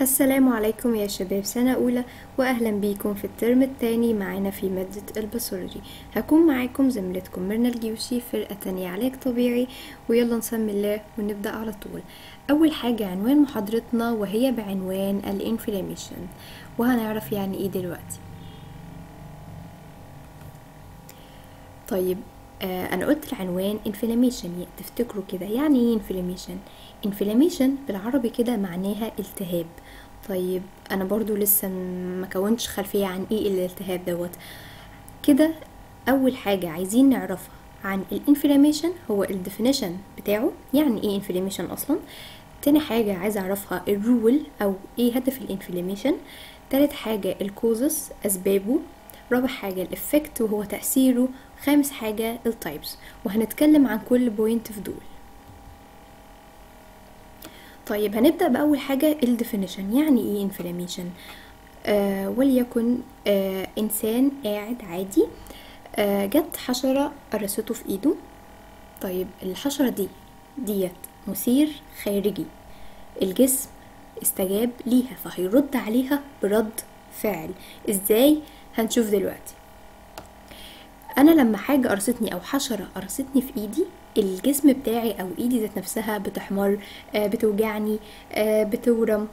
السلام عليكم يا شباب سنة أولى وأهلا بيكم في ال term التاني معانا في مادة ال pathology. هكون معاكم زميلتكم ميرنا الجيوشي فرقة تانية علاج طبيعي. ويلا نسمي الله ونبدأ على طول. أول حاجة عنوان محاضرتنا وهي بعنوان ال inflammation. وهنعرف يعني إيه دلوقتي. طيب آه أنا قلت العنوان inflammation. تفتكروا كده يعني إيه inflammation؟ inflammation بالعربي كده معناها التهاب. طيب أنا برضو لسه ما كونتش خلفية عن إيه الالتهاب دوت. كده أول حاجة عايزين نعرفها عن ال inflammation هو ال definition بتاعه يعني إيه inflammation أصلا؟ تاني حاجة عايزه أعرفها ال role أو إيه هدف ال inflammation تالت حاجة ال causes أسبابه. رابع حاجة ال effect وهو تأثيره. خامس حاجة ال types وهنتكلم عن كل point في دول. طيب هنبدأ بأول حاجة ال definition يعني إيه inflammation آه وليكن آه إنسان قاعد عادي آه جت حشرة قرصته في إيده. طيب الحشرة دي ديت مثير خارجي. الجسم استجاب ليها فهيرد عليها برد فعل. إزاي؟ هنشوف دلوقتي. أنا لما حاجة قرصتني أو حشرة قرصتني في إيدي الجسم بتاعي أو إيدي ذات نفسها بتحمر آه بتوجعني آه بتورم.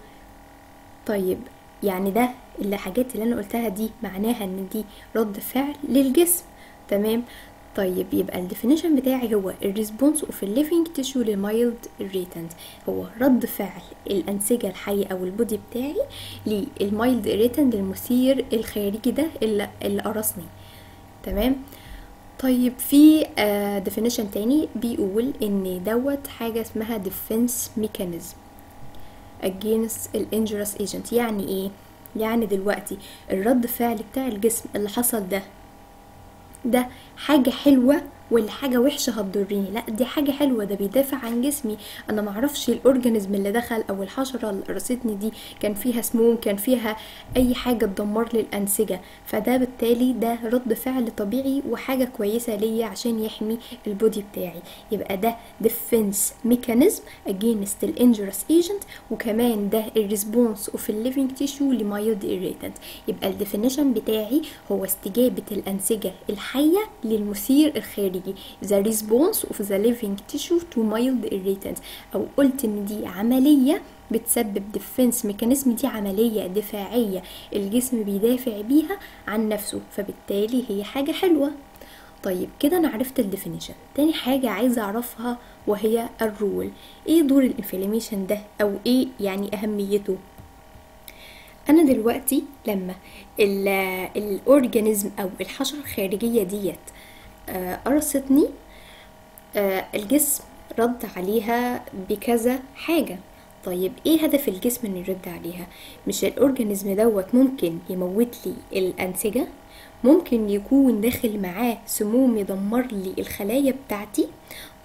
طيب يعني ده الحاجات اللي أنا قلتها دي معناها إن دي رد فعل للجسم. تمام؟ طيب يبقى ال definition بتاعي هو ال response of ال living tissue لل mild irritant هو رد فعل الأنسجة الحية أو ال body بتاعي لل mild irritant المثير الخارجي ده اللي قرصني. تمام؟ طيب في definition uh, تاني بيقول إن دوت حاجة اسمها defense mechanism against ال injurious agent يعني إيه؟ يعني دلوقتي الرد فعل بتاع الجسم اللي حصل ده ده حاجة حلوة ولا حاجة وحشة هتضرني لا دي حاجة حلوة ده بيدافع عن جسمي. أنا معرفش ال organism اللي دخل أو الحشرة اللي قرصتني دي كان فيها سموم كان فيها أي حاجة تدمر لي الأنسجة. فده بالتالي ده رد فعل طبيعي وحاجة كويسة ليا عشان يحمي ال body بتاعي. يبقى ده defense mechanism against ال injurious agent وكمان ده ال response of ال living tissue ل mild irritant يبقى ال definition بتاعي هو استجابة الأنسجة الحية للمثير الخارجي. The response of the living tissue to mild irritant أو قلت ان دي عملية بتسبب defense mechanism دي عملية دفاعية الجسم بيدافع بيها عن نفسه فبالتالي هي حاجة حلوة. طيب كده أنا عرفت ال definition. تاني حاجة عايزة أعرفها وهي ال role. إيه دور ال inflammation ده؟ أو إيه يعني أهميته؟ أنا دلوقتي لما ال organism أو الحشرة الخارجية ديت قرصتني الجسم رد عليها بكذا حاجة. طيب إيه هدف الجسم ان يرد عليها؟ مش ال organism دوت ممكن يموت لي الأنسجة؟ ممكن يكون داخل معاه سموم يدمر لي الخلايا بتاعتي؟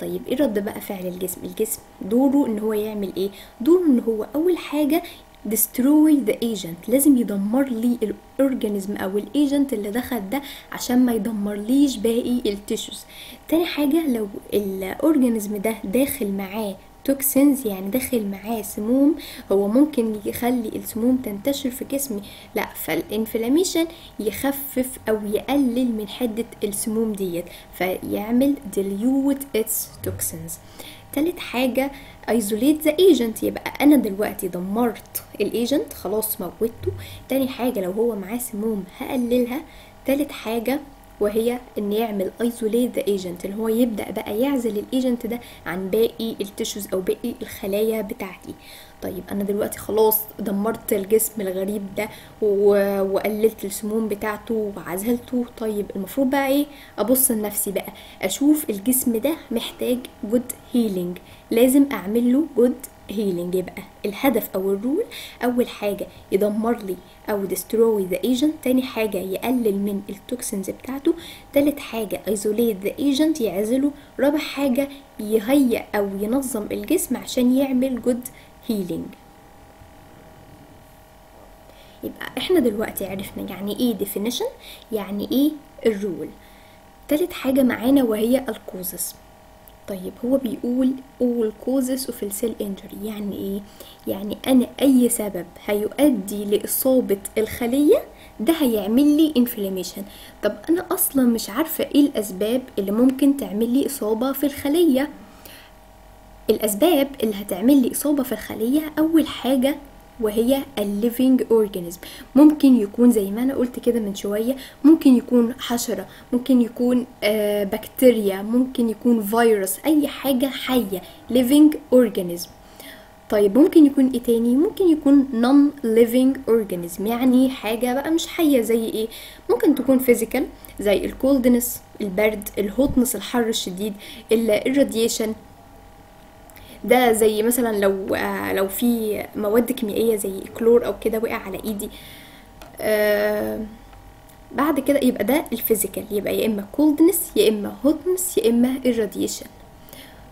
طيب إيه رد بقى فعل الجسم؟ الجسم دوره إن هو يعمل إيه؟ دوره إن هو أول حاجة destroy the agent. لازم يدمر لي ال organism أو ال agent اللي دخل ده عشان ما يدمر ليش باقي ال tissues تاني حاجة لو ال organism ده داخل معاه toxins يعني داخل معاه سموم هو ممكن يخلي السموم تنتشر في جسمي. لا فال inflammation يخفف أو يقلل من حدة السموم ديت فيعمل dilute its toxins. تالت حاجة isolate the agent. يبقى أنا دلوقتي دمرت ال agent خلاص موتته. تاني حاجة لو هو معاه سموم هقللها. تالت حاجة وهي إن يعمل isolate the agent. اللي هو يبدأ بقى يعزل ال agent ده عن باقي ال tissues أو باقي الخلايا بتاعتي. طيب أنا دلوقتي خلاص دمرت الجسم الغريب ده. وقللت السموم بتاعته وعزلته. طيب المفروض بقى إيه؟ أبص لنفسي بقى أشوف الجسم ده محتاج good healing لازم أعمل له good healing يبقى الهدف أو ال role أول حاجة يدمر لي أو destroy the agent تاني حاجة يقلل من ال toxins بتاعته تالت حاجة isolate the agent يعزله رابع حاجة يهيئ أو ينظم الجسم عشان يعمل good healing يبقى إحنا دلوقتي عرفنا يعني إيه definition يعني إيه الرول تالت حاجة معانا وهي الكوزس طيب هو بيقول all causes of cell injury يعني إيه؟ يعني أنا أي سبب هيؤدي لإصابة الخلية ده هيعمل لي inflammation. طب أنا أصلا مش عارفة إيه الأسباب اللي ممكن تعمل لي إصابة في الخلية. الأسباب اللي هتعمل لي إصابة في الخلية أول حاجة وهي ال living organism ممكن يكون زي ما أنا قلت كده من شوية ممكن يكون حشرة ممكن يكون آه بكتيريا ممكن يكون فيروس أي حاجة حية living organism. طيب ممكن يكون إيه تاني؟ ممكن يكون non living organism يعني حاجة بقى مش حية زي إيه؟ ممكن تكون physical زي ال coldness البرد ال hotness الحر الشديد ال radiation ده زي مثلا لو آه لو في مواد كيميائية زي كلور أو كده وقع على إيدي آه بعد كده يبقى ده ال physical يبقى يا إما coldness يا إما hotness يا إما ال radiation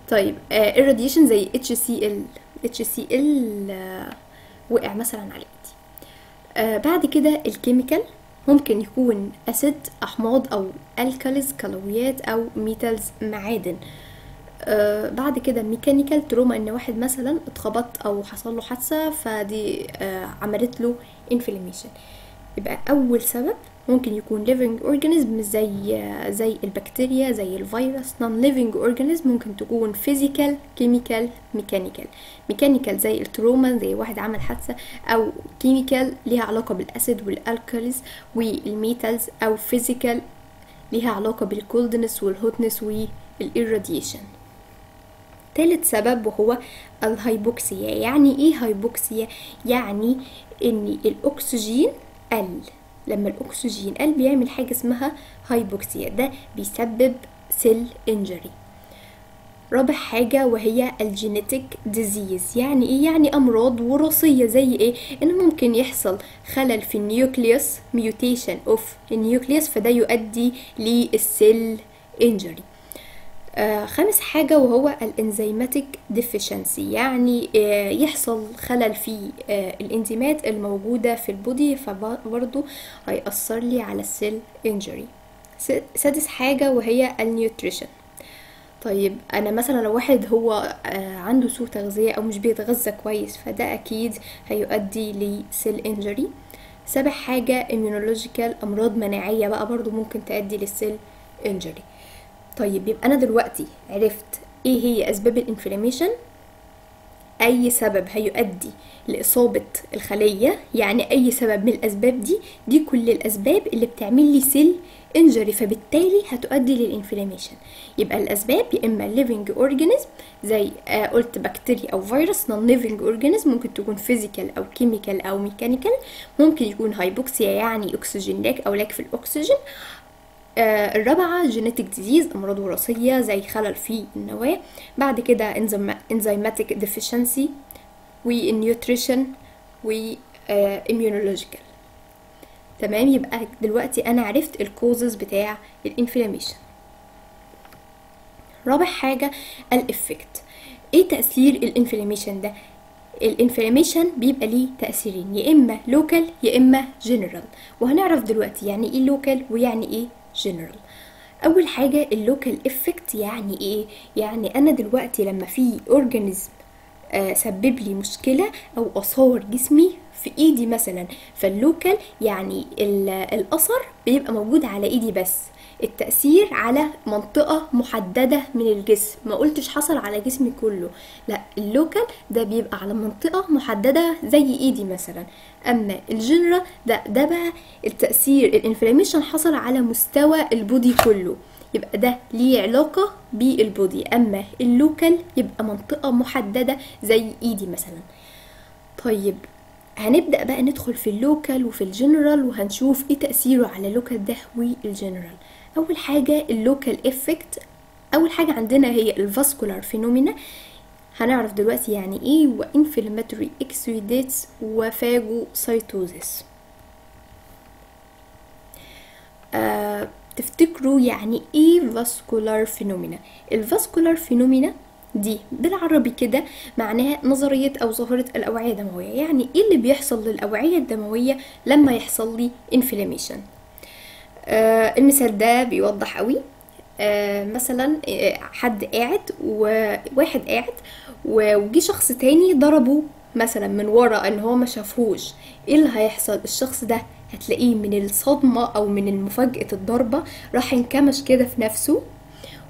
طيب آه ال radiation زي اتش سي ال اتش سي ال وقع مثلا على إيدي. آه بعد كده ال chemical ممكن يكون acid أحماض أو alkalis قلويات أو metals معادن. آه بعد كده mechanical trauma إن واحد مثلا اتخبط أو حصل له حادثة فدي آه عملت له inflammation يبقى أول سبب ممكن يكون living organism زي آه زي البكتيريا زي الفيروس. non living organism ممكن تكون physical chemical mechanical. mechanical زي ال trauma زي واحد عمل حادثة أو chemical ليها علاقة بال acid وال alkalis وال metals أو physical ليها علاقة بال coldness وال hotness وال irradiation تالت سبب وهو ال hypoxia يعني إيه hypoxia يعني إن الأكسجين قل. لما الأكسجين قل بيعمل حاجة اسمها hypoxia ده بيسبب cell injury رابع حاجة وهي ال genetic disease. يعني إيه؟ يعني أمراض وراثية. زي إيه؟ إن ممكن يحصل خلل في ال nucleus mutation of ال nucleus فده يؤدي لل cell injury خامس حاجة وهو ال enzymatic deficiency يعني آه يحصل خلل في آه الإنزيمات الموجودة في ال body فبرضه هيأثر لي على ال cell injury سادس حاجة وهي ال nutrition طيب أنا مثلا لو واحد هو عنده سوء تغذية أو مش بيتغذى كويس فده أكيد هيؤدي ل cell injury سابع حاجة immunological أمراض مناعية بقى برضو ممكن تؤدي لل cell injury طيب يبقى أنا دلوقتي عرفت إيه هي أسباب ال inflammation أي سبب هيؤدي لإصابة الخلية؟ يعني أي سبب من الأسباب دي؟ دي كل الأسباب اللي بتعمل لي cell injury فبالتالي هتؤدي لل inflammation يبقى الأسباب يا إما living organism زي آه قلت بكتيريا أو فيروس non living organism ممكن تكون physical أو chemical أو mechanical ممكن يكون hypoxia يعني اكسجين lack أو lack في الاكسجين الرابعة genetic disease أمراض وراثية زي خلل في النواة. بعد كده enzymatic deficiency وال nutrition و immunological تمام؟ يبقى دلوقتي أنا عرفت ال causes بتاع ال inflammation رابع حاجة ال effect إيه تأثير ال inflammation ده؟ ال inflammation بيبقى ليه تأثيرين يا إما local يا إما جنرال وهنعرف دلوقتي يعني إيه local ويعني إيه جنرال أول حاجة ال local effect يعني إيه؟ يعني أنا دلوقتي لما في organism آه سبب لي مشكلة أو اثار جسمي في إيدي مثلا فال local يعني الأثر بيبقى موجود على إيدي بس. التأثير على منطقة محددة من الجسم. ما قلتش حصل على جسمي كله. لا ال local ده بيبقى على منطقة محددة زي إيدي مثلا. أما الجنرال ده ده بقى التأثير ال inflammation حصل على مستوى ال body كله. يبقى ده ليه علاقة بال body. أما ال local يبقى منطقة محددة زي إيدي مثلا. طيب هنبدأ بقى ندخل في ال local وفي الجنرال وهنشوف إيه تأثيره على ال local ده والجنرال. أول حاجة ال local effect أول حاجة عندنا هي ال vascular phenomena. هنعرف دلوقتي يعني إيه و inflammatory exudates و phagocytosis. آه تفتكروا يعني إيه vascular phenomena؟ ال vascular phenomena دي بالعربي كده معناها نظرية أو ظاهرة الأوعية الدموية. يعني إيه اللي بيحصل للأوعية الدموية لما يحصل لي inflammation المثال ده بيوضح قوي. آه مثلا آه، حد قاعد وواحد قاعد وجي شخص تاني ضربه مثلا من ورا إن هو ما شافهوش. إيه اللي هيحصل؟ الشخص ده هتلاقيه من الصدمة أو من المفاجأة الضربة راح انكمش كده في نفسه.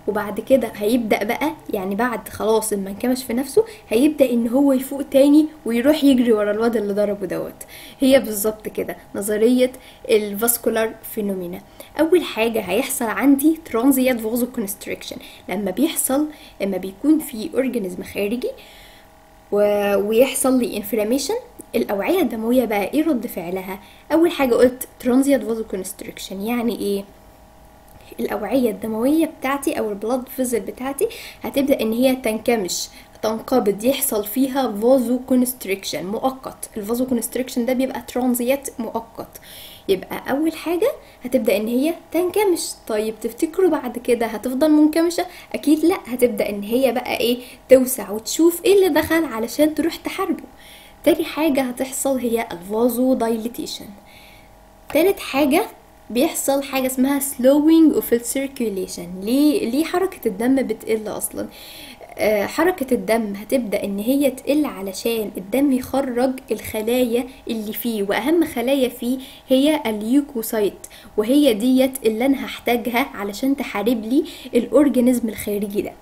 وبعد كده هيبدأ بقى يعني بعد خلاص لما انكمش في نفسه هيبدأ إن هو يفوق تاني ويروح يجري ورا الواد اللي ضربه دوت. هي بالظبط كده نظرية ال vascular phenomena. أول حاجة هيحصل عندي transient vasoconstriction. لما بيحصل لما بيكون في organism خارجي و... ويحصل لي inflammation الأوعية الدموية بقى إيه رد فعلها. أول حاجة قلت transient vasoconstriction يعني إيه؟ الأوعية الدموية بتاعتي أو ال blood vessel بتاعتي هتبدأ إن هي تنكمش تنقبض يحصل فيها vasoconstriction مؤقت. ال vasoconstriction ده بيبقى transient مؤقت. يبقى أول حاجة هتبدأ إن هي تنكمش. طيب تفتكروا بعد كده هتفضل منكمشة؟ أكيد لأ. هتبدأ إن هي بقى إيه؟ توسع وتشوف إيه اللي دخل علشان تروح تحاربه. تاني حاجة هتحصل هي ال vasodilatation تالت حاجة بيحصل حاجة اسمها slowing of the circulation. ليه, ليه حركة الدم بتقل أصلا؟ آه، حركة الدم هتبدأ إن هي تقل علشان الدم يخرج الخلايا اللي فيه وأهم خلايا فيه هي اليوكوسايت وهي ديت اللي أنا هحتاجها علشان تحارب لي ال organism الخارجي ده.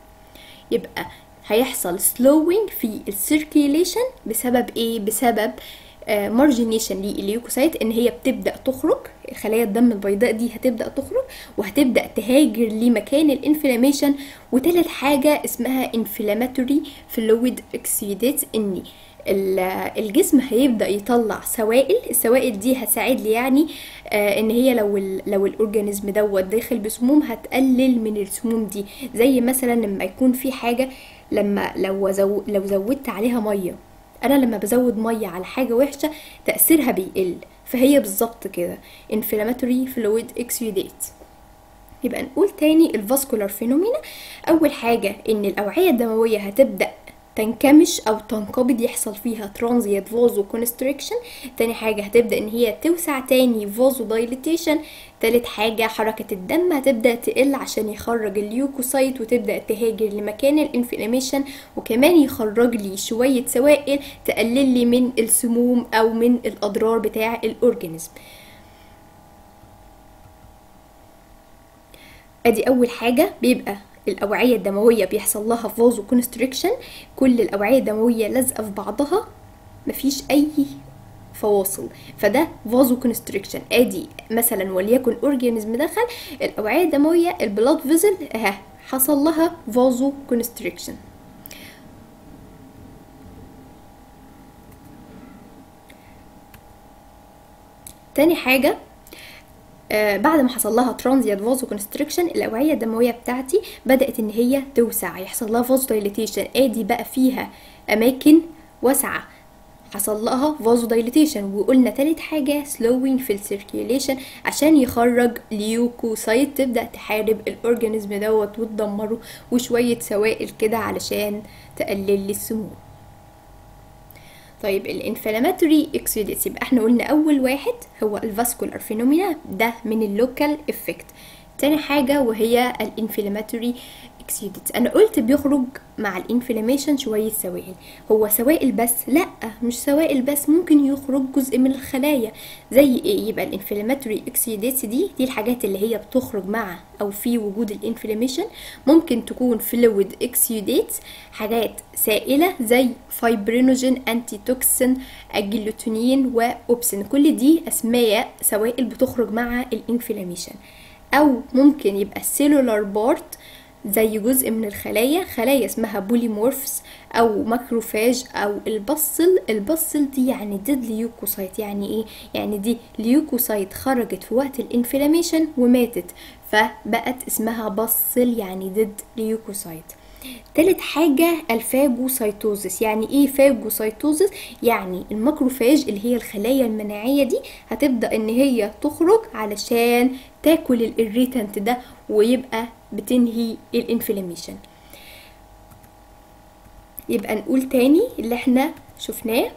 يبقى هيحصل slowing في ال circulation بسبب إيه؟ بسبب margination لليوكوسايت إن هي بتبدأ تخرج خلايا الدم البيضاء دي هتبدأ تخرج وهتبدأ تهاجر لمكان ال inflammation وتالت حاجة اسمها inflammatory fluid exudate إن ال- الجسم هيبدأ يطلع سوائل. السوائل دي هتساعد لي يعني آه إن هي لو ال لو ال organism دوت داخل بسموم هتقلل من السموم دي. زي مثلا لما يكون في حاجة لما لو زو لو زودت عليها مية. أنا لما بزود مية على حاجة وحشة تأثيرها بيقل فهي بالظبط كده. Inflammatory fluid exudate. يبقى نقول تاني ال vascular phenomena أول حاجة إن الأوعية الدموية هتبدأ تنكمش أو تنقبض يحصل فيها transient vasoconstriction تاني حاجة هتبدأ إن هي توسع تاني vasodilatation تالت حاجة حركة الدم هتبدأ تقل عشان يخرج اليوكوسايت وتبدأ تهاجر لمكان ال inflammation وكمان يخرج لي شوية سوائل تقلل لي من السموم أو من الأضرار بتاع ال organism أدي أول حاجة بيبقى الأوعية الدموية بيحصل لها vasoconstriction كل الأوعية الدموية لازقه في بعضها. مفيش أي فواصل. فده vasoconstriction آدي مثلا وليكن organism دخل الأوعية الدموية ال blood vessel اهي حصل لها vasoconstriction تاني حاجة بعد ما حصل لها transient vasoconstriction الأوعية الدموية بتاعتي بدأت إن هي توسع. يحصل لها vasodilatation ادي بقى فيها أماكن واسعة. حصل لها vasodilatation وقلنا تالت حاجة slowing في ال circulation عشان يخرج leukocyte تبدأ تحارب ال organism دوت وتدمره وشوية سوائل كده علشان تقلل السموم. طيب ال inflammatory exudates يبقى إحنا قلنا أول واحد هو ال vascular phenomena ده من ال local effect. تاني حاجة وهي ال inflammatory exudates أنا قلت بيخرج مع ال inflammation شوية سوائل. هو سوائل بس؟ لا مش سوائل بس ممكن يخرج جزء من الخلايا. زي إيه؟ يبقى ال inflammatory exudates دي دي الحاجات اللي هي بتخرج مع أو في وجود ال inflammation ممكن تكون fluid exudates حاجات سائلة زي fibrinogen antitoxin agglutinin و opsonin كل دي أسماء سوائل بتخرج مع ال inflammation أو ممكن يبقى ال cellular part زي جزء من الخلايا خلايا اسمها polymorphs أو macrophage أو البصل. البصل دي يعني dead leukocyte يعني إيه؟ يعني دي leukocyte خرجت في وقت ال inflammation وماتت فبقت اسمها pus cell يعني dead leukocyte تالت حاجة ال phagocytosis يعني إيه phagocytosis يعني ال macrophage اللي هي الخلايا المناعية دي هتبدأ إن هي تخرج علشان تاكل ال irritant ده ويبقى بتنهي ال inflammation يبقى نقول تاني اللي إحنا شفناه.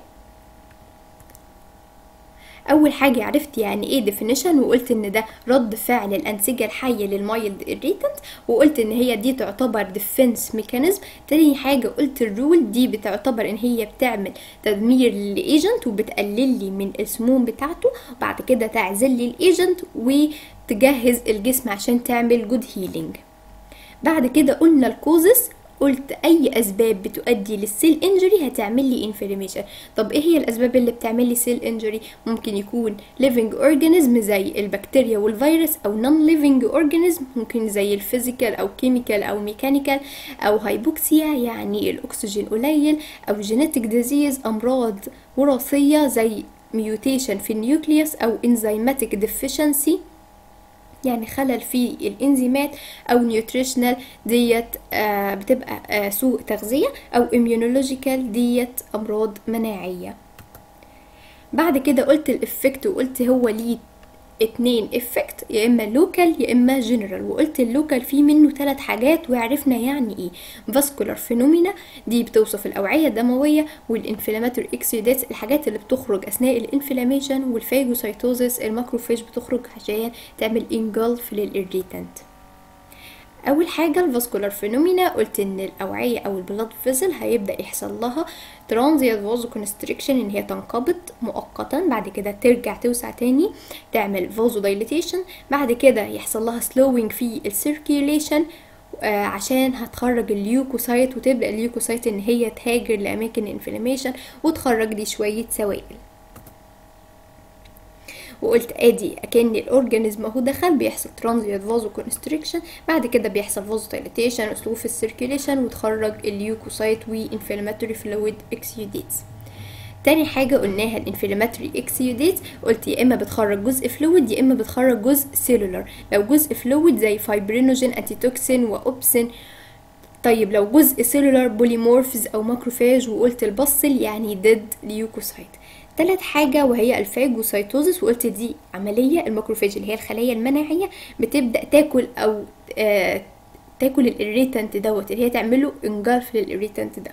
أول حاجة عرفت يعني إيه definition وقلت إن ده رد فعل الأنسجة الحية لل mild irritant وقلت إن هي دي تعتبر defense mechanism. تاني حاجة قلت ال role دي بتعتبر إن هي بتعمل تدمير لل agent وبتقلل لي من السموم بتاعته. وبعد كده تعزل لي ال agent وتجهز الجسم عشان تعمل good healing بعد كده قلنا ال causes قلت أي أسباب بتؤدي لل cell injury هتعمل لي inflammation طب إيه هي الأسباب اللي بتعمل لي cell injury؟ ممكن يكون living organism زي البكتيريا والفيروس أو non living organism ممكن زي ال physical أو chemical أو mechanical أو hypoxia يعني الأكسجين قليل أو genetic disease أمراض وراثية زي mutation في ال nucleus أو enzymatic deficiency. يعني خلل في الإنزيمات أو nutritional ديت آه بتبقى آه سوء تغذية أو immunological ديت أمراض مناعية. بعد كده قلت ال effect وقلت هو ليه اتنين effect يا إما local يا إما جنرال وقلت ال local فيه منه ثلاث حاجات وعرفنا يعني إيه. vascular phenomena دي بتوصف الأوعية الدموية وال inflammatory exudates الحاجات اللي بتخرج أثناء ال inflammation وال phagocytosis ال macrophage بتخرج عشان تعمل engulf لل irritant أول حاجة ال vascular phenomena قلت إن الأوعية أو ال blood vessel هيبدأ يحصل لها transient vasoconstriction إن هي تنقبض مؤقتا بعد كده ترجع توسع تاني تعمل vasodilation بعد كده يحصل لها slowing في ال circulation آه عشان هتخرج اليوكوسايت وتبدأ اليوكوسايت إن هي تهاجر لأماكن ال inflammation وتخرج لي شوية سوائل. وقلت آدي أكن ال organism اهو دخل بيحصل transient vasoconstriction بعد كده بيحصل vasodilation slow في ال circulation وتخرج ال leukocyte و inflammatory fluid exudates تاني حاجة قلناها ال inflammatory exudate قلت يا إما بتخرج جزء fluid يا إما بتخرج جزء cellular لو جزء fluid زي fibrinogen antitoxin و opsonin طيب لو جزء cellular polymorphs أو macrophage وقلت ال pus cell يعني dead leukocyte تالت حاجة وهي ال phagocytosis وقلت دي عملية ال macrophage اللي هي الخلايا المناعية بتبدأ تاكل أو آه تاكل ال irritant دوت اللي هي تعمله engulf لل irritant ده.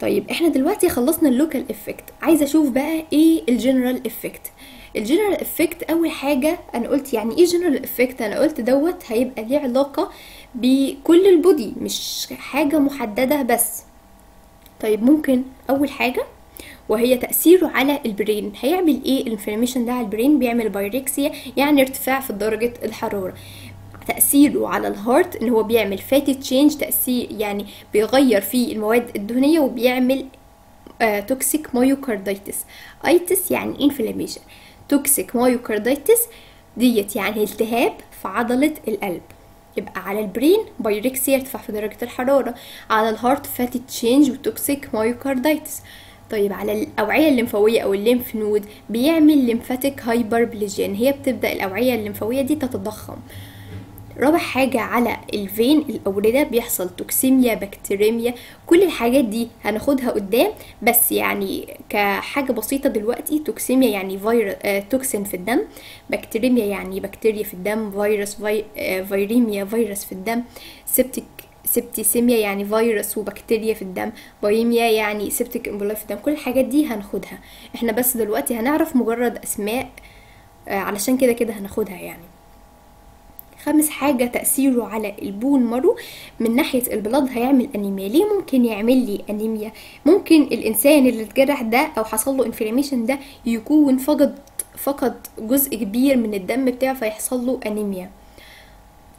طيب إحنا دلوقتي خلصنا ال local effect عايزة أشوف بقى إيه ال general effect ال general effect أول حاجة أنا قلت يعني إيه general effect أنا قلت دوت هيبقى ليه علاقة بكل ال body مش حاجة محددة بس. طيب ممكن أول حاجة وهي تأثيره على ال brain. هيعمل إيه ال inflammation ده على ال brain؟ بيعمل pyrexia يعني ارتفاع في درجة الحرارة. تأثيره على ال heart إن هو بيعمل fatty change تأثير يعني بيغير في المواد الدهنية وبيعمل toxic myocarditis itis يعني inflammation toxic myocarditis ديت يعني التهاب في عضلة القلب. يبقى على ال brain pyrexia ارتفاع في درجة الحرارة على ال heart fatty change و toxic myocarditis طيب على الأوعية الليمفاوية أو ال lymph node بيعمل lymphatic hyperplasia إن هي بتبدأ الأوعية الليمفاوية دي تتضخم. رابع حاجة على ال vein الأوردة بيحصل toxemia bacteremia كل الحاجات دي هناخدها قدام بس يعني كحاجة بسيطة دلوقتي toxemia يعني فيروس آه toxin في الدم. bacteremia يعني بكتيريا في الدم فيروس في آه viremia فيروس في الدم. septic septicemia يعني فيروس وبكتيريا في الدم pyemia يعني septic emboli في الدم كل الحاجات دي هناخدها. إحنا بس دلوقتي هنعرف مجرد أسماء آه علشان كده كده هناخدها يعني. خامس حاجة تأثيره على ال bone marrow من ناحية ال blood هيعمل أنيميا. ليه ممكن يعمل لي أنيميا؟ ممكن الإنسان اللي اتجرح ده أو حصل له inflammation ده يكون فقد فقد جزء كبير من الدم بتاعه فيحصل له أنيميا.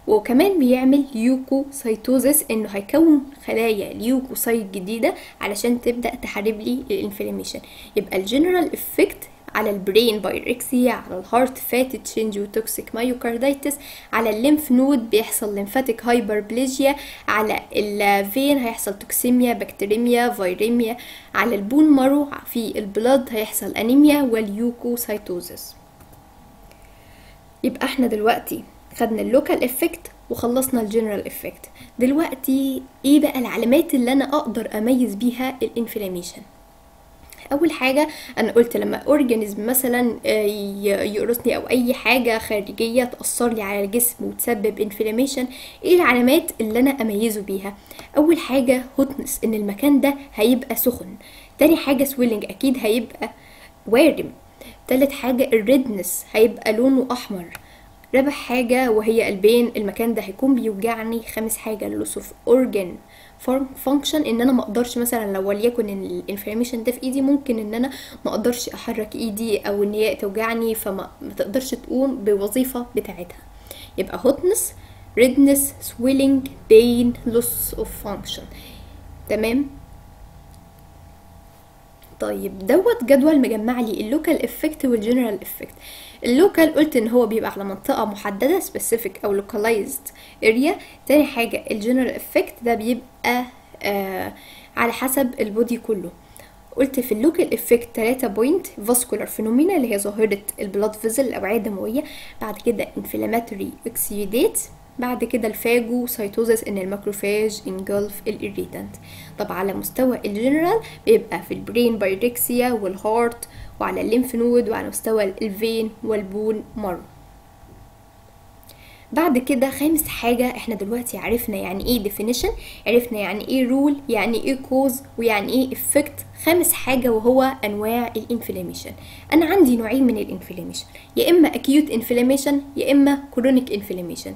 وكمان بيعمل leukocytosis إنه هيكون خلايا leukocyte جديدة علشان تبدأ تحارب لي ال inflammation يبقى ال general effect على ال brain pyrexia على ال heart fatty change و toxic myocarditis على ال lymph node بيحصل lymphatic hyperplasia على ال vein هيحصل toxemia bacteremia viremia على ال bone marrow في ال blood هيحصل انيميا و leukocytosis يبقى إحنا دلوقتي خدنا ال local effect وخلصنا ال general effect. دلوقتي إيه بقى العلامات اللي أنا أقدر أميز بيها ال inflammation؟ أول حاجة أنا قلت لما organism مثلا يقرصني أو أي حاجة خارجية تأثر لي على الجسم وتسبب inflammation إيه العلامات اللي أنا أميزه بيها؟ أول حاجة hotness إن المكان ده هيبقى سخن. تاني حاجة swelling أكيد هيبقى وارم. تالت حاجة ال redness هيبقى لونه أحمر. رابع حاجة وهي ال pain المكان ده هيكون بيوجعني. خامس حاجة ال loss of organ function إن أنا ما أقدرش مثلا لو وليكن ال inflammation ده في إيدي ممكن إن أنا ما أقدرش أحرك إيدي أو إن هي توجعني فما ما تقدرش تقوم بوظيفة بتاعتها. يبقى hotness redness swelling pain loss of function. تمام؟ طيب دوت جدول مجمع لي ال local effect وال general effect ال local قلت إن هو بيبقى على منطقة محددة specific أو localized area. تاني حاجة ال general effect ده بيبقى آه على حسب ال body كله. قلت في ال local effect 3 point vascular phenomena اللي هي ظاهرة ال blood vessel الاوعيه الدمويه بعد كده inflammatory exudate بعد كده ال phagocytosis ان ال macrophage engulf ال irritant طب على مستوى الجنرال بيبقى في ال brain pyrexia وال heart وعلى ال lymph node وعلى مستوى ال vein وال bone marrow بعد كده خامس حاجة إحنا دلوقتي عرفنا يعني إيه definition عرفنا يعني إيه rule يعني إيه cause ويعني إيه effect. خامس حاجة وهو انواع ال inflammation أنا عندي نوعين من الانفلاميشن يا اما acute inflammation يا اما chronic inflammation.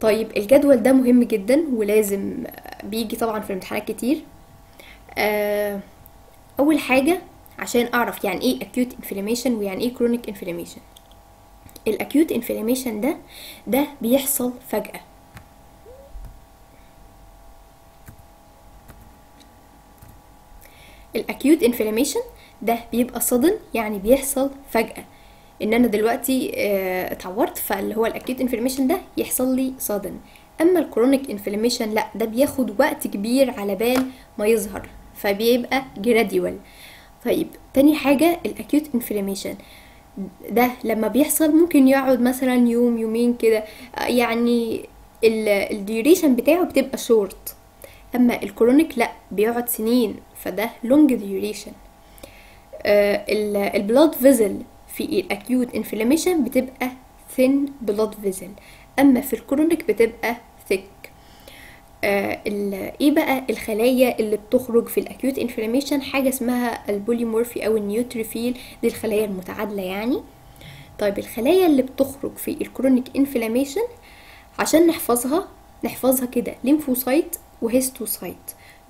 طيب الجدول ده مهم جدا ولازم بيجي طبعا في الامتحانات كتير. آه أول حاجة عشان أعرف يعني إيه acute inflammation ويعني إيه chronic inflammation. ال acute inflammation ده ده بيحصل فجأة. ال acute inflammation ده بيبقى sudden يعني بيحصل فجأة. إن أنا دلوقتي آه اتعورت فاللي هو ال acute inflammation ده يحصل لي sudden أما ال chronic inflammation لا ده بياخد وقت كبير على بال ما يظهر فبيبقى gradual طيب تاني حاجة ال acute inflammation ده لما بيحصل ممكن يقعد مثلا يوم يومين كده. يعني ال duration بتاعه بتبقى شورت أما ال chronic لا بيقعد سنين. فده long duration ال blood vessel في ال acute inflammation بتبقى thin blood vessel أما في ال chronic بتبقى إيه بقى الخلايا اللي بتخرج في ال acute inflammation حاجة اسمها ال polymorph أو ال neutrophil دي الخلايا المتعادلة يعني. طيب الخلايا اللي بتخرج في ال chronic inflammation عشان نحفظها نحفظها كده ليمفوسايت وهيستوسايت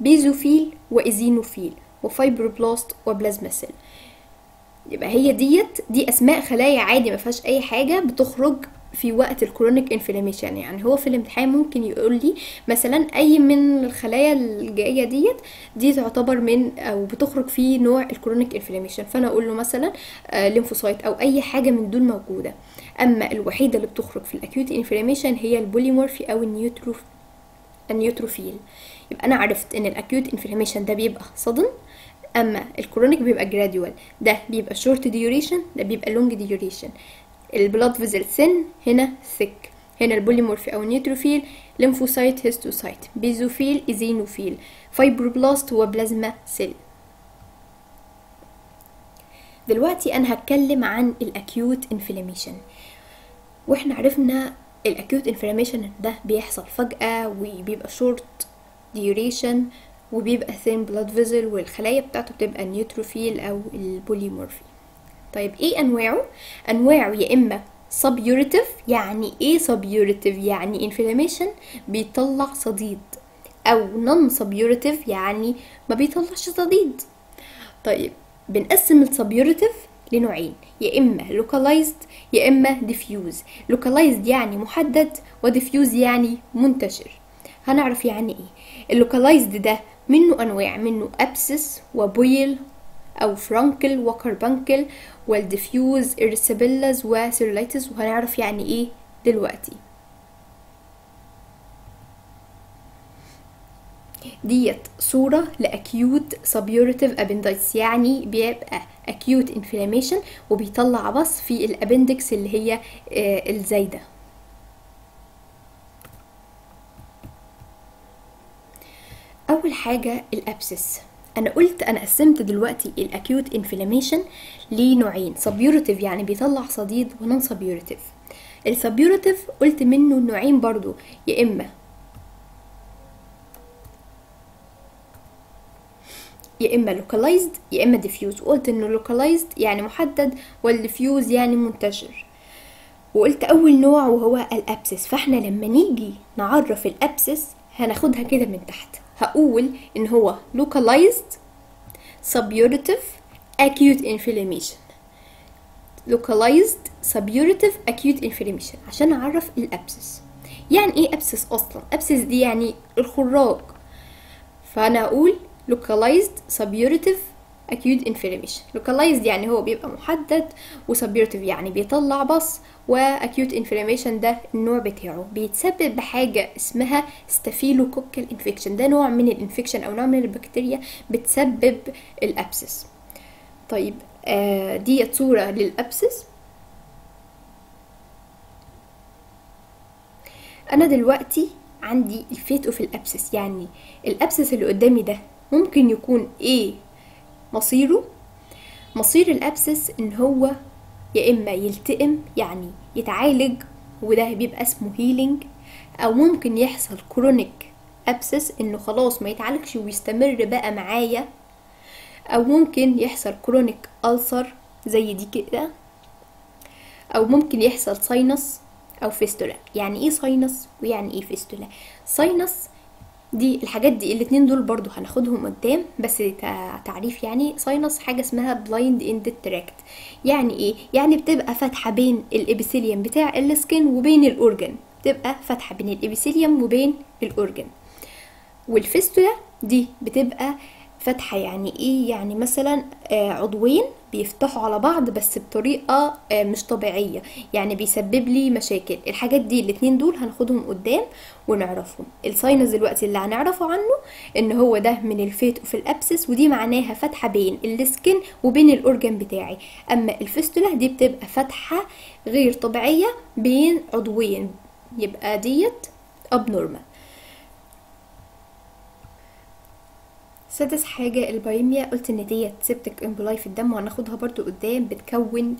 بيزوفيل وايزينوفيل وفايبروبلاست وبلازما سيل. يبقى هي ديت دي أسماء خلايا عادي ما فيهاش أي حاجة بتخرج في وقت ال chronic inflammation يعني هو في الامتحان ممكن يقول لي مثلا أي من الخلايا الجائيه ديت دي تعتبر من أو بتخرج في نوع ال chronic inflammation فأنا أقول له مثلا آه lymphocyte أو أي حاجة من دول موجودة. أما الوحيدة اللي بتخرج في ال acute inflammation هي ال polymorph أو ال neutroph ال neutrophil. يبقى أنا عرفت إن ال acute inflammation ده بيبقى sudden أما ال chronic بيبقى gradual ده بيبقى short duration ده بيبقى long duration ال blood vessel thin هنا thick هنا ال polymorph أو neutrophil lymphocyte histiocyte. basophil eosinophil fibroblast و plasma cell. دلوقتي أنا هتكلم عن ال acute inflammation. وإحنا عرفنا ال acute inflammation ده بيحصل فجأة وبيبقى short duration وبيبقى thin blood vessel والخلايا بتاعته بتبقى neutrophil أو ال polymorph طيب إيه أنواعه؟ أنواعه يا إما suppurative يعني إيه suppurative يعني inflammation بيطلع صديد. أو non suppurative يعني ما بيطلعش صديد. طيب بنقسم ال suppurative لنوعين يا إما localized يا إما diffuse. localized يعني محدد و diffuse يعني منتشر. هنعرف يعني إيه؟ ال localized ده منه أنواع منه ابسس وبويل أو فرانكل وكربنكل والديفيوز ارسابيلاز وسيرلايتس وهنعرف يعني إيه دلوقتي. ديت صورة ل acute suppurative appendicitis يعني بيبقى acute inflammation وبيطلع pus في ال appendix اللي هي آه الزايدة. أول حاجة ال abscess. أنا قلت أنا قسمت دلوقتي ال acute inflammation لنوعين suppurative يعني بيطلع صديد و non suppurative ال suppurative قلت منه نوعين برضو يا إما يا إما localized يا إما diffuse. وقلت إنه localized يعني محدد وال diffuse يعني منتشر. وقلت أول نوع وهو ال abscess فإحنا لما نيجي نعرف ال abscess هناخدها كده من تحت. هقول ان هو localized suppurative acute inflammation localized suppurative acute inflammation عشان اعرف ال abscess يعني إيه abscess أصلا abscess دي يعني الخراج فانا أقول localized suppurative acute inflammation localized يعني هو بيبقى محدد و suppurative يعني بيطلع pus و acute inflammation ده النوع بتاعه. بيتسبب بحاجة اسمها staphylococcus infection. ده نوع من ال infection أو نوع من البكتيريا بتسبب ال abscess طيب آه دي صورة لل abscess أنا دلوقتي عندي ال fate في ال abscess يعني ال abscess اللي قدامي ده ممكن يكون إيه؟ مصيره؟ مصير ال abscess إن هو يا إما يلتئم يعني يتعالج وده بيبقى اسمه healing أو ممكن يحصل chronic abscess إنه خلاص ما يتعالجش ويستمر بقى معايا. أو ممكن يحصل chronic ulcer زي دي كده. أو ممكن يحصل sinus أو fistula يعني إيه sinus ويعني إيه fistula sinus دي الحاجات دي الاتنين دول برضو هناخدهم قدام بس تعريف يعني sinus حاجة اسمها blind end tract يعني إيه؟ يعني بتبقى فتحة بين ال epithelium بتاع ال skin وبين ال organ بتبقى فتحة بين ال epithelium وبين ال organ وال fistula دي بتبقى فتحة يعني إيه؟ يعني مثلا عضوين بيفتحوا على بعض بس بطريقة مش طبيعية. يعني بيسبب لي مشاكل. الحاجات دي الاتنين دول هناخدهم قدام ونعرفهم. ال sinus دلوقتي اللي هنعرفه عنه إن هو ده من ال fate في ال abscess ودي معناها فتحة بين ال skin وبين ال organ بتاعي. أما ال fistula دي بتبقى فتحة غير طبيعية بين عضوين. يبقى ديت abnormal. سادس حاجة ال pyemia قلت إن ديت septic emboli في الدم وهناخدها برضو قدام. بتكون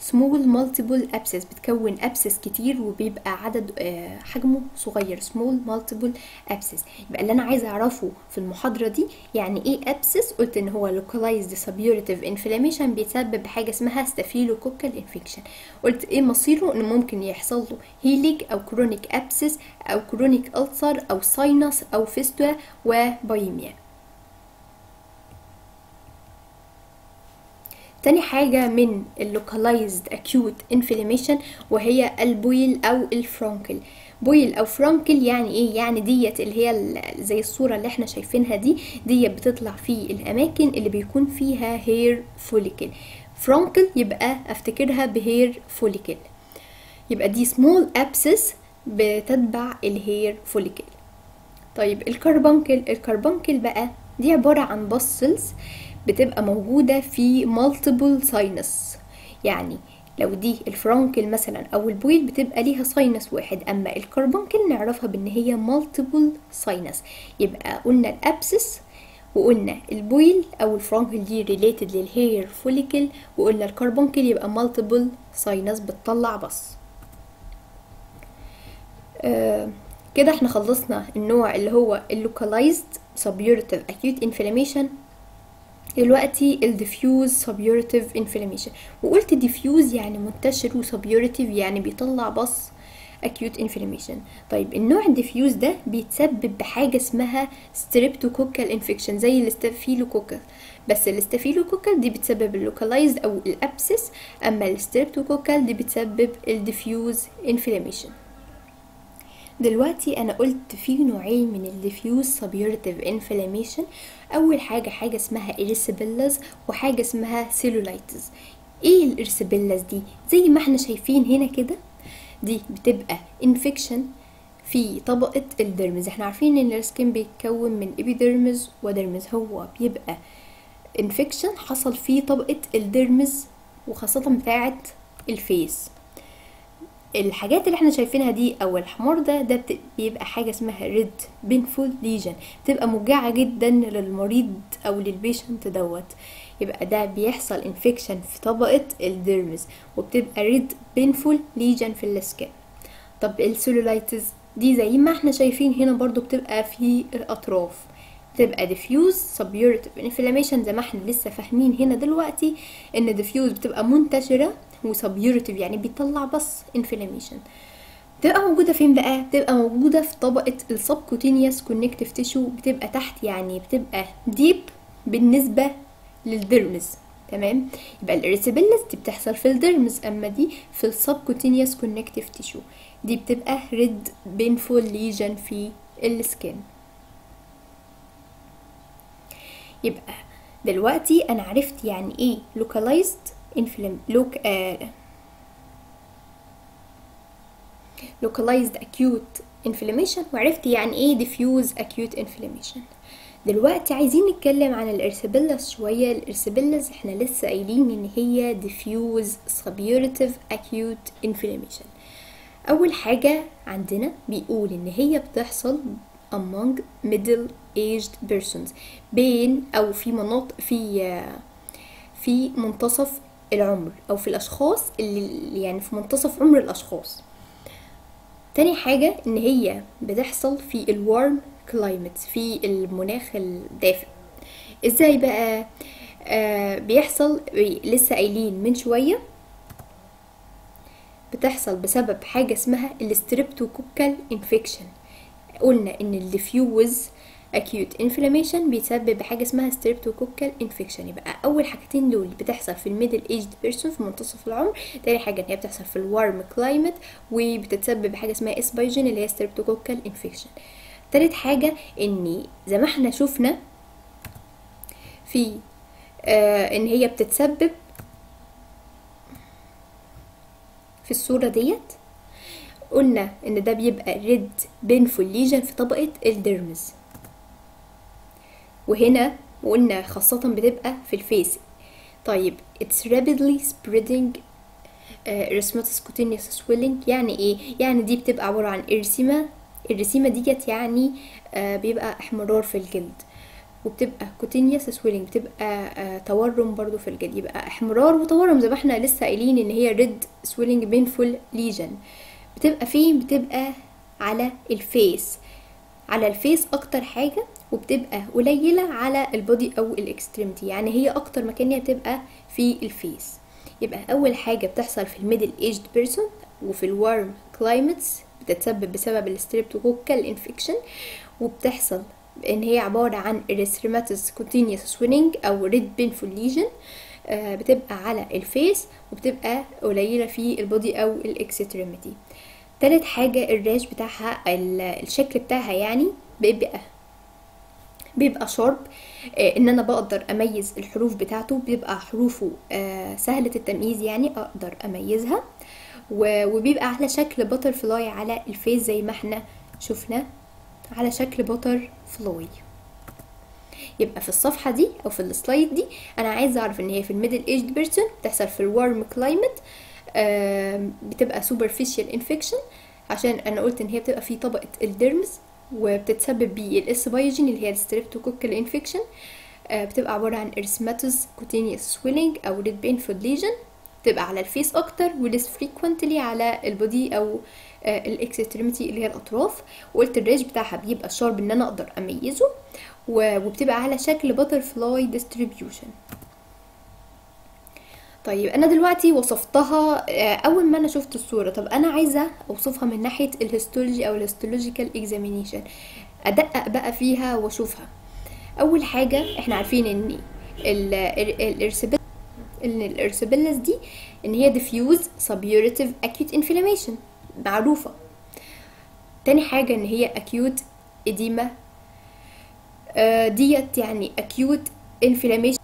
small multiple abscess بتكون abscess كتير وبيبقى عدد آه حجمه صغير. small multiple abscess يبقى اللي أنا عايزة أعرفه في المحاضرة دي يعني إيه abscess قلت إن هو localized suppurative inflammation بيتسبب بحاجة اسمها staphylococcus infection. قلت إيه مصيره؟ ان ممكن يحصل له healing أو chronic abscess أو chronic ulcer أو sinus أو fistula و pyemia تاني حاجة من ال localized acute inflammation وهي ال boil أو ال furuncle. boil أو furuncle يعني إيه؟ يعني ديت اللي هي زي الصورة اللي إحنا شايفينها دي. ديت بتطلع في الأماكن اللي بيكون فيها hair follicle furuncle يبقى أفتكرها ب hair follicle يبقى دي small abscess بتتبع ال hair follicle طيب ال carbuncle. ال carbuncle بقى دي عبارة عن pustules بتبقى موجودة في multiple sinus. يعني لو دي ال furuncle مثلا أو ال boil بتبقى ليها sinus واحد أما ال carbuncle نعرفها بإن هي multiple sinus. يبقى قلنا ال abscess وقلنا ال boil أو ال furuncle دي related لل hair follicle وقلنا ال carbuncle يبقى multiple sinus بتطلع pus. آه كده إحنا خلصنا النوع اللي هو ال localized suppurative acute inflammation. دلوقتي ال diffuse suppurative inflammation وقلت diffuse يعني منتشر و suppurative يعني بيطلع pus acute inflammation. طيب النوع ال diffuse ده بيتسبب بحاجة اسمها streptococcal infection زي ال staphylococcal. بس ال staphylococcal دي بتسبب ال localized أو ال abscess أما ال streptococcal دي بتسبب ال diffuse inflammation. دلوقتي أنا قلت في نوعين من ال diffuse suppurative inflammation أول حاجة حاجة اسمها erysipelas وحاجة اسمها cellulitis إيه ال erysipelas دي؟ زي ما إحنا شايفين هنا كده دي بتبقى infection في طبقة ال dermis إحنا عارفين إن ال skin بيتكون من epidermis و dermis هو بيبقى infection حصل فيه طبقة ال dermis وخاصة بتاعة ال face. الحاجات اللي إحنا شايفينها دي أو الحمار ده ده بيبقى حاجة اسمها red painful lesion بتبقى موجعه جدا للمريض أو لل patient دوت. يبقى ده بيحصل infection في طبقة ال dermis وبتبقى red painful lesion في ال skin طب ال cellulitis دي زي ما إحنا شايفين هنا برضو بتبقى في الأطراف. بتبقى diffuse suppurative inflammation زي ما إحنا لسه فاهمين هنا دلوقتي إن diffuse بتبقى منتشرة و suppurative يعني بيطلع pus inflammation. بتبقى موجودة فين بقى؟ بتبقى موجودة في طبقة ال subcutaneous connective tissue بتبقى تحت يعني بتبقى deep بالنسبة لل dermis تمام؟ يبقى ال erysipelas دي بتحصل في ال dermis أما دي في ال subcutaneous connective tissue دي بتبقى red painful lesion في السكين. يبقى دلوقتي أنا عرفت يعني إيه localized loc آه localized acute inflammation. وعرفت يعني إيه diffuse acute inflammation. دلوقتي عايزين نتكلم عن الارسبيلس شوية. الارسبيلس إحنا لسه قايلين إن هي diffuse suburative acute inflammation. أول حاجة عندنا بيقول إن هي بتحصل among middle aged persons. بين أو في مناطق في في منتصف العمر أو في الأشخاص اللي يعني في منتصف عمر الأشخاص. تاني حاجة إن هي بتحصل في الوارم كلايمت في المناخ الدافئ. إزاي بقى؟ آه بيحصل لسه قايلين من شوية. بتحصل بسبب حاجة اسمها ال streptococcal infection قلنا إن ال diffuse acute inflammation بيتسبب بحاجة اسمها streptococcal infection. يبقى أول حاجتين دول بتحصل في ال middle aged person في منتصف العمر تاني حاجة إن هي بتحصل في ال warm climate وبتتسبب بحاجة اسمها S. pyogenes اللي هي streptococcal infection. تالت حاجة إن زي ما إحنا شفنا في آه إن هي بتتسبب في الصورة ديت قلنا إن ده بيبقى red painful lesion في طبقة ال dermis وهنا وقلنا خاصة بتبقى في ال face. طيب it's rapidly spreading erythematous cutaneous swelling. يعني إيه؟ يعني دي بتبقى عبارة عن erythema ال erythema ديت يعني آه بيبقى احمرار في الجلد. وبتبقى cutaneous swelling بتبقى آه تورم برضو في الجلد. يبقى احمرار وتورم زي ما إحنا لسه قايلين إن هي red swelling painful lesion بتبقى فين؟ بتبقى على ال face. على ال face أكتر حاجة وبتبقى قليلة على ال body أو ال extremity يعني هي أكتر مكان هي بتبقى في ال face. يبقى أول حاجة بتحصل في ال middle aged person وفي ال warm climates بتتسبب بسبب ال streptococcal infection وبتحصل إن هي عبارة عن erythematous cutaneous swelling أو painful lesion آه بتبقى على ال face وبتبقى قليلة في ال body أو ال extremity. تالت حاجة ال rash بتاعها الشكل بتاعها يعني بيبقى بيبقى sharp آه إن أنا بقدر أميز الحروف بتاعته بيبقى حروفه آه سهلة التمييز يعني أقدر أميزها. وبيبقى على شكل butterfly على ال face زي ما إحنا شفنا على شكل butterfly يبقى في الصفحة دي أو في ال slide دي أنا عايزة أعرف إن هي في ال middle aged person بتحصل في climate آه بتبقى superficial infection عشان أنا قلت إن هي بتبقى في طبقة ال dermis وبتتسبب بالاسبايجين اللي هي ال streptococcal infection آه بتبقى عبارة عن erythematous cutaneous swelling أو red painful lesion بتبقى على ال face أكتر وليس frequently على ال body أو آه ال extremity اللي هي الأطراف. وقلت ال rash بتاعها بيبقى sharp إن أنا أقدر أميزه وبتبقى على شكل butterfly distribution طيب أنا دلوقتي وصفتها أول ما أنا شفت الصورة طب أنا عايزة أوصفها من ناحية ال histology أو ال histological examination أدقق بقى فيها وأشوفها. أول حاجة إحنا عارفين إن ال erysipel إن ال erysipelas دي إن هي diffuse suppurative acute inflammation معروفة. تاني حاجة إن هي acute edema ديت يعني acute inflammation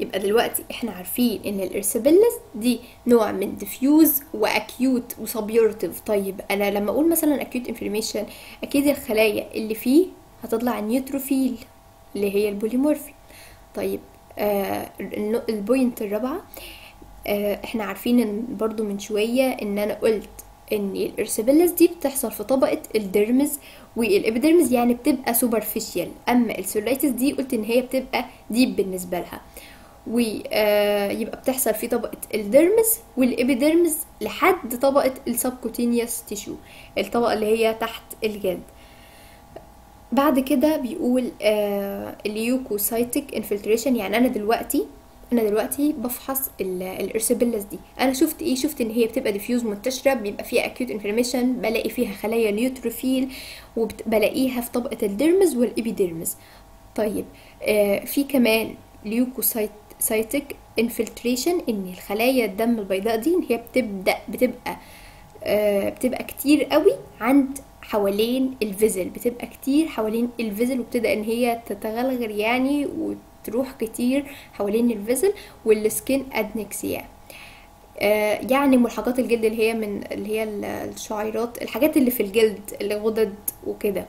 يبقى دلوقتي إحنا عارفين إن ال erysipelas دي نوع من diffuse و acute و suppurative طيب أنا لما أقول مثلا acute inflammation أكيد الخلايا اللي فيه هتطلع neutrophil اللي هي ال polymorph طيب آه ال point الرابعة آه إحنا عارفين إن برضو من شوية إن أنا قلت إن ال erysipelas دي بتحصل في طبقة ال dermis وال epidermis يعني بتبقى superficial أما ال cellulitis دي قلت إن هي بتبقى deep بالنسبة لها. ويبقى بتحصل في طبقة ال dermis وال epidermis لحد طبقة ال subcutaneous tissue الطبقة اللي هي تحت الجلد. بعد كده بيقول آه ال leukocytic infiltration. يعني أنا دلوقتي أنا دلوقتي بفحص ال erysipelas دي. أنا شفت إيه؟ شفت إن هي بتبقى diffuse منتشرة بيبقى فيها acute inflammation بلاقي فيها خلايا ال neutrophil وبلاقيها في طبقة ال dermis وال epidermis طيب آه في كمان leukocytic infiltration إن الخلايا الدم البيضاء دي هي بتبدا بتبقى آه بتبقى كتير قوي عند حوالين ال vessel بتبقى كتير حوالين ال vessel وبتبدأ إن هي تتغلغل يعني وتروح كتير حوالين ال vessel وال skin adnexa آه يعني ملحقات الجلد اللي هي من اللي هي الشعيرات الحاجات اللي في الجلد اللي غدد وكده.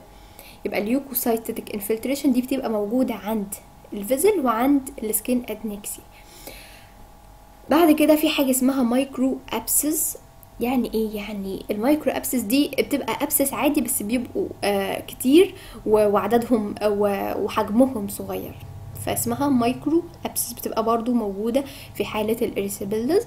يبقى ال leukocytic infiltration دي بتبقى موجودة عند ال vessel وعند ال skin adnexa بعد كده في حاجة اسمها micro abscess. يعني إيه؟ يعني ال micro abscess دي بتبقى abscess عادي بس بيبقوا آه كتير وعددهم وحجمهم صغير. فاسمها micro abscess بتبقى برضو موجودة في حالة ال erysipelas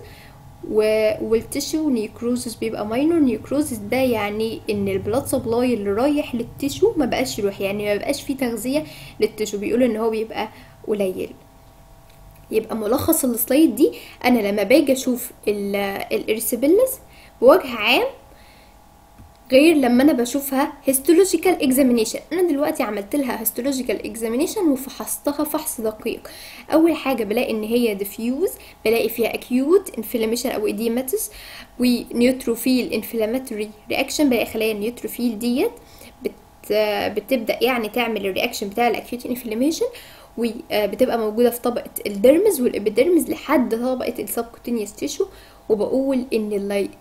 وال tissue necrosis بيبقى minor necrosis ده يعني إن ال blood supply اللي رايح لل tissue ما بقاش يروح يعني ما بقاش فيه تغذية لل tissue بيقول إن هو بيبقى قليل. يبقى ملخص ال slide دي أنا لما باجي أشوف ال erysipelas بوجه عام غير لما أنا بشوفها histological examination. أنا دلوقتي عملت لها histological examination وفحصتها فحص دقيق. أول حاجة بلاقي إن هي diffuse بلاقي فيها acute inflammation أو edematous و neutrophil inflammatory reaction بلاقي خلايا ال neutrophil ديت بت بتبدأ يعني تعمل ال reaction بتاع ال acute inflammation وبتبقى موجودة في طبقة ال dermis وال epidermis لحد طبقة ال subcutaneous tissue وبقول إن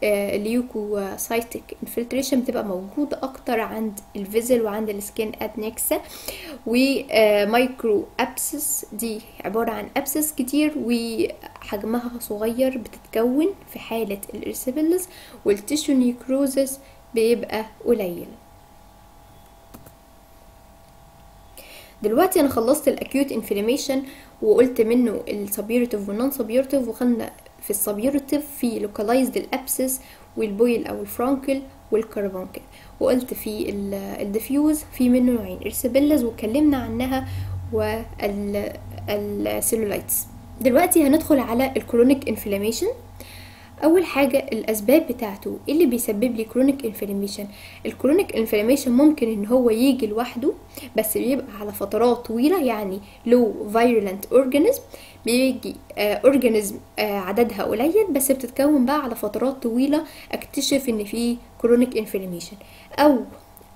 ال leukocytic infiltration بتبقى موجودة أكتر عند ال vessel وعند ال skin adnexa و micro abscess دي عبارة عن abscess كتير وحجمها صغير بتتكون في حالة ال erysipelas وال tissue necrosis بيبقى قليل. دلوقتي أنا خلصت ال acute inflammation وقلت منه ال suppurative وال non suppurative وخدنا في السبيرتيف في لوكالايزد الابسس والبويل أو الفرانكل والكربونكل وقلت في ال diffuse في منه نوعين erysipelas واتكلمنا عنها وال cellulitis دلوقتي هندخل على ال chronic inflammation أول حاجة الأسباب بتاعته إيه اللي بيسبب لي chronic inflammation ال chronic inflammation ممكن إن هو يجي لوحده بس بيبقى على فترات طويلة يعني لو virulent organism بيجي organism عددها قليل بس بتتكون بقى على فترات طويلة أكتشف إن في chronic inflammation أو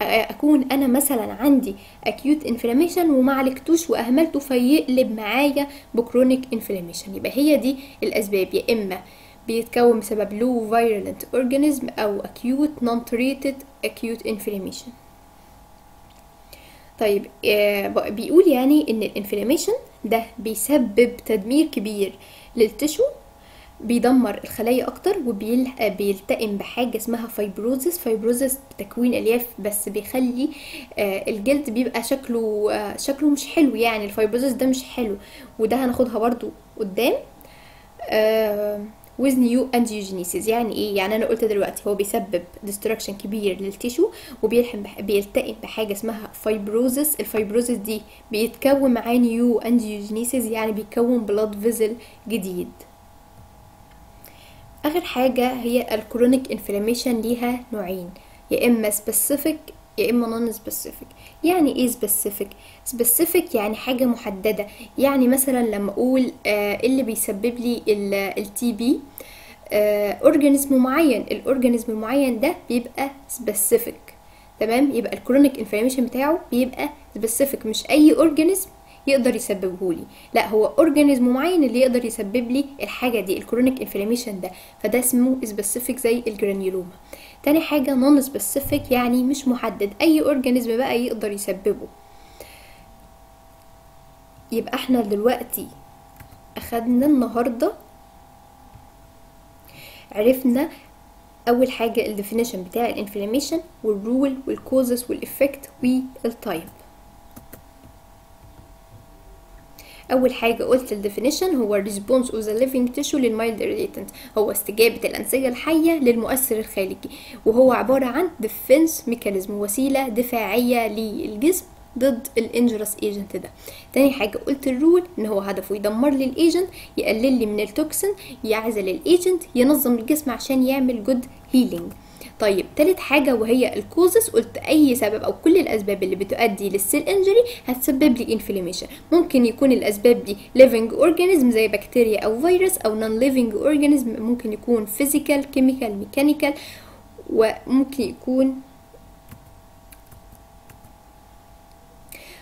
أكون أنا مثلا عندي acute inflammation وما عالجتوش وأهملته فيقلب معايا ب chronic inflammation يبقى هي دي الأسباب يا إما بيتكون بسبب low virulent organism أو acute non-treated acute inflammation. طيب بيقول يعني إن ال inflammation ده بيسبب تدمير كبير لل tissue بيدمر الخلايا أكتر وبيلتئم بحاجة اسمها fibrosis fibrosis بتكوين ألياف بس بيخلي الجلد بيبقى شكله شكله مش حلو يعني ال fibrosis ده مش حلو. وده هناخدها برضو قدام. With new angiogenesis يعني إيه يعني أنا قلت دلوقتي هو بيسبب destruction كبير لل tissue وبيلحم. بيلتئم بحاجة اسمها fibrosis ال fibrosis دي بيتكون معاه new angiogenesis يعني بيكون blood vessel جديد آخر حاجة هي ال chronic inflammation ليها نوعين يا إما specific يا إما non specific يعني إيه specific specific يعني حاجة محددة. يعني مثلا لما أقول آه اللي بيسبب لي ال TB آه organism معين. ال organism المعين ده بيبقى specific تمام؟ يبقى ال chronic inflammation بتاعه بيبقى specific مش أي organism يقدر يسببه لي. لا هو organism معين اللي يقدر يسبب لي الحاجة دي ال chronic inflammation ده. فده اسمه specific زي ال granuloma تاني حاجة non specific يعني مش محدد. أي organism بقى يقدر يسببه. يبقى إحنا دلوقتي أخدنا النهاردة عرفنا أول حاجة ال definition بتاع ال inflammation وال role وال causes وال effect وال type أول حاجة قلت ال definition هو ال response of the living tissue لل mild irritant. هو استجابة الأنسجة الحية للمؤثر الخارجي وهو عبارة عن defense mechanism وسيلة دفاعية للجسم ضد ال injurious agent ده. تاني حاجة قلت ال role إن هو هدفه يدمر لي ال agent يقلل لي من ال toxin يعزل ال agent ينظم الجسم عشان يعمل good healing طيب تالت حاجة وهي ال causes قلت أي سبب أو كل الأسباب اللي بتؤدي لل cell injury هتسبب لي inflammation ممكن يكون الأسباب دي living organism زي بكتيريا أو فيروس أو non living organism ممكن يكون physical chemical mechanical وممكن يكون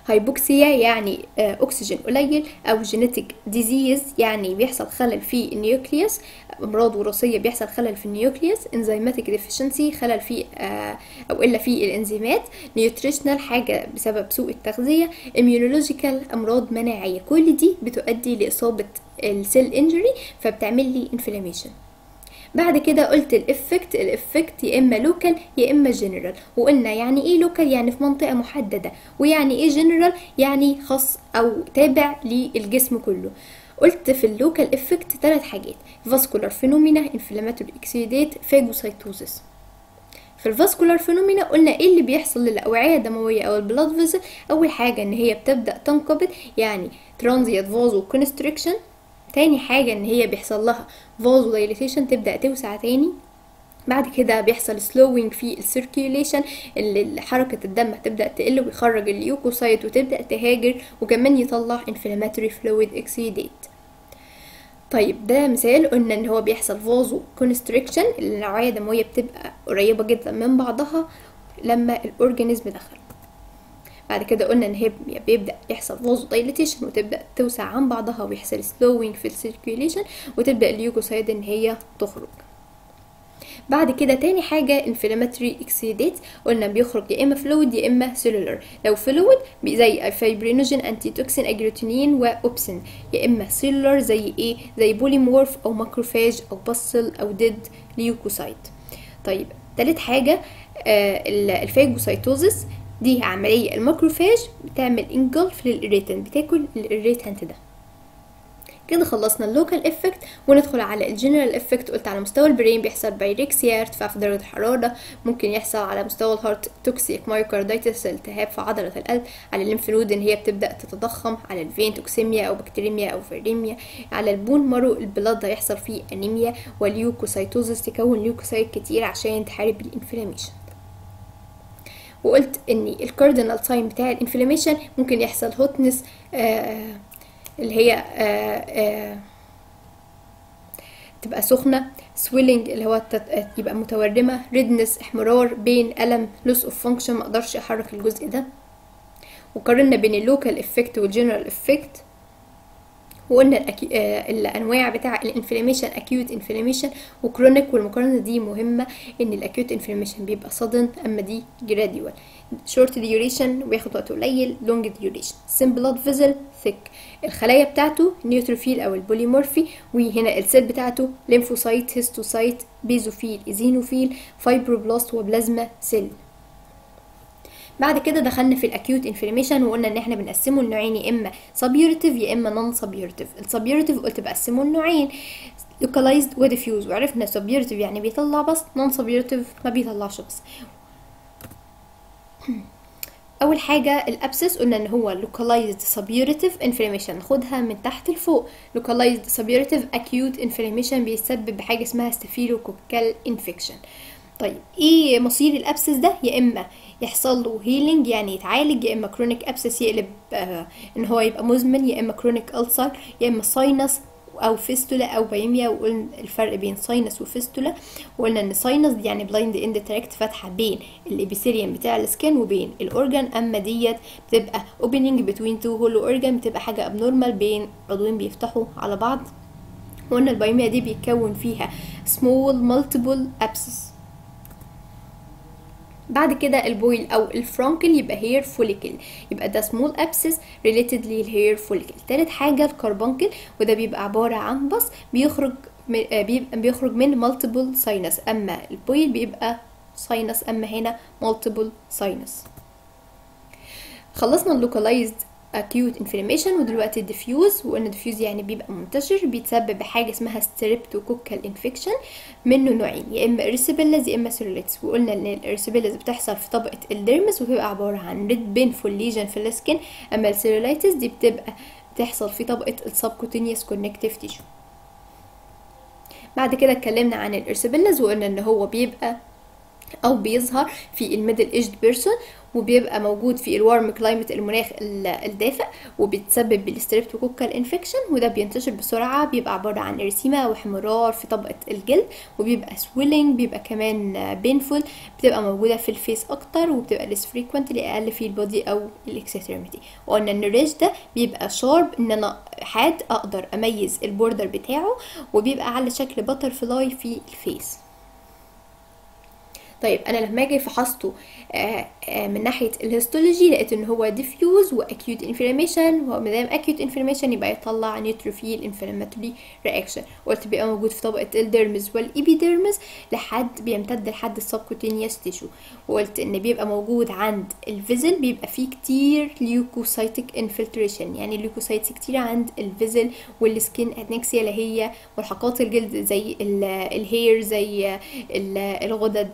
hypoxia يعني أكسجين قليل أو genetic disease يعني بيحصل خلل في ال nucleus أمراض وراثية بيحصل خلل في ال nucleus enzymatic deficiency خلل في أو إلا في الإنزيمات nutritional حاجة بسبب سوء التغذية immunological أمراض مناعية كل دي بتؤدي لإصابة ال cell injury فبتعمل لي inflammation بعد كده قلت ال effect ال effect يا إما local يا إما جنرال وقلنا يعني إيه local يعني في منطقة محددة. ويعني إيه جنرال يعني خاص أو تابع للجسم كله. قلت في ال local effect ثلاث حاجات. vascular phenomena inflammatory exudate phagocytosis في ال vascular phenomena قلنا إيه اللي بيحصل للأوعية الدموية أو ال blood vessel أول حاجة إن هي بتبدأ تنقبض يعني transient vasoconstriction تاني حاجة إن هي بيحصل لها dilatation تبدأ توسع تاني. بعد كده بيحصل slowing في ال circulation اللي حركة الدم هتبدأ تقل ويخرج اليوكوسايت وتبدأ تهاجر وكمان يطلع inflammatory fluid exudate طيب ده مثال قلنا إن هو بيحصل vasoconstriction الأوعية الدموية بتبقى قريبة جدا من بعضها لما ال organism دخل. بعد كده قلنا إن هي بيبدأ يحصل vasodilatation وتبدأ توسع عن بعضها ويحصل slowing في ال circulation وتبدأ اليوكوسايد إن هي تخرج. بعد كده تاني حاجة inflammatory exudate قلنا بيخرج يا إما fluid يا إما cellular لو fluid زي fibrinogen antitoxin agglutinin و opsonin يا إما cellular زي إيه؟ زي polymorph أو macrophage أو pus cell أو dead leukocyte طيب تالت حاجة آه ال phagocytosis دي عملية ال macrophage بتعمل engulf لل irritant بتاكل ال irritant ده. كده خلصنا ال local effect وندخل على ال general effect قلت على مستوى ال brain بيحصل pyrexia ارتفاع في درجة الحرارة ممكن يحصل على مستوى ال heart toxic myocarditis التهاب في عضلة القلب على ال lymph node ان هي بتبدأ تتضخم على ال vein toxemia أو bacteremia أو viremia على ال bone marrow ال blood هيحصل فيه أنيميا وال leukocytosis تكون leukocyte كتير عشان تحارب ال inflammation. وقلت إن ال cardinal sign بتاع ال inflammation ممكن يحصل hotness آه اللي هي آه آه تبقى سخنة swelling اللي هو يبقى متورمة redness احمرار pain ألم loss of function مقدرش أحرك الجزء ده. وقارنا بين ال local effect وال general effect وقلنا ال acu... آه الأنواع بتاع ال inflammation acute inflammation و chronic والمقارنة دي مهمة إن ال acute inflammation بيبقى sudden أما دي gradual short duration وياخد وقت قليل long duration thin blood vessel thick الخلايا بتاعته neutrophil أو ال polymorph وهنا ال cell بتاعته lymphocyte histiocyte basophil eosinophil fibroblast و plasma cell بعد كده دخلنا في ال acute inflammation وقلنا إن إحنا بنقسمه لنوعين يا إما suppurative يا إما non suppurative ال suppurative قلت بقسمه لنوعين localized و diffuse وعرفنا suppurative يعني بيطلع pus non suppurative ما بيطلعش pus أول حاجة ال abscess قلنا إن هو localized suppurative inflammation. ناخدها من تحت لفوق. localized suppurative acute inflammation بيسبب بحاجه اسمها staphylococcal infection طيب إيه مصير ال abscess ده؟ يا إما يحصل له healing يعني يتعالج يا إما chronic abscess يقلب آه إن هو يبقى مزمن يا إما chronic ulcer يا إما sinus أو fistula أو pyemia وقلنا الفرق بين sinus و fistula وقلنا إن sinus دي يعني blind ended tract فاتحة بين ال epithelium بتاع ال skin وبين ال organ أما ديت بتبقى opening between two hollow organ بتبقى حاجة abnormal بين عضوين بيفتحوا على بعض. وقلنا ال pyemia دي بيتكون فيها small multiple abscess بعد كده ال boil أو ال furuncle يبقى hair follicle يبقى ده small abscess related لل hair follicle تالت حاجة ال carbuncle وده بيبقى عبارة عن بص بيخرج بيبقى بيخرج من multiple sinus أما ال boil بيبقى sinus أما هنا multiple sinus خلصنا ال localized acute inflammation ودلوقتي diffuse وقلنا diffuse يعني بيبقى منتشر بيتسبب بحاجة اسمها streptococcal infection منه نوعين يا إما erysipelas يا إما cellulitis. وقلنا إن ال erysipelas بتحصل في طبقة ال dermis وبتبقى عبارة عن red painful lesion في ال skin أما ال cellulitis دي بتبقى بتحصل في طبقة ال subcutaneous connective tissue بعد كده اتكلمنا عن ال erysipelas وقلنا إن هو بيبقى أو بيظهر في ال middle aged person وبيبقى موجود في ال warm climate المناخ الدافئ وبيتسبب بال streptococcal infection وده بينتشر بسرعة بيبقى عبارة عن erythema واحمرار في طبقة الجلد وبيبقى swelling بيبقى كمان painful بتبقى موجودة في ال face أكتر وبتبقى less frequently أقل في ال body أو ال extremity وقلنا إن ال rash ده بيبقى sharp إن أنا حاد أقدر أميز ال border بتاعه وبيبقى على شكل butterfly في ال face. طيب أنا لما أجي فحصته من ناحية ال histology لقيت ان هو diffuse و acute inflammation وما دام acute inflammation يبقى يطلع neutrophil inflammatory reaction قلت بيبقى موجود في طبقة ال dermis وال epidermis لحد بيمتد لحد ال subcutaneous tissue وقلت إن بيبقى موجود عند ال vessel بيبقى فيه كتير leukocytic infiltration يعني leukocytes كتير عند ال vessel وال skin adnexa اللي هي ملحقات الجلد زي ال hair زي الغدد.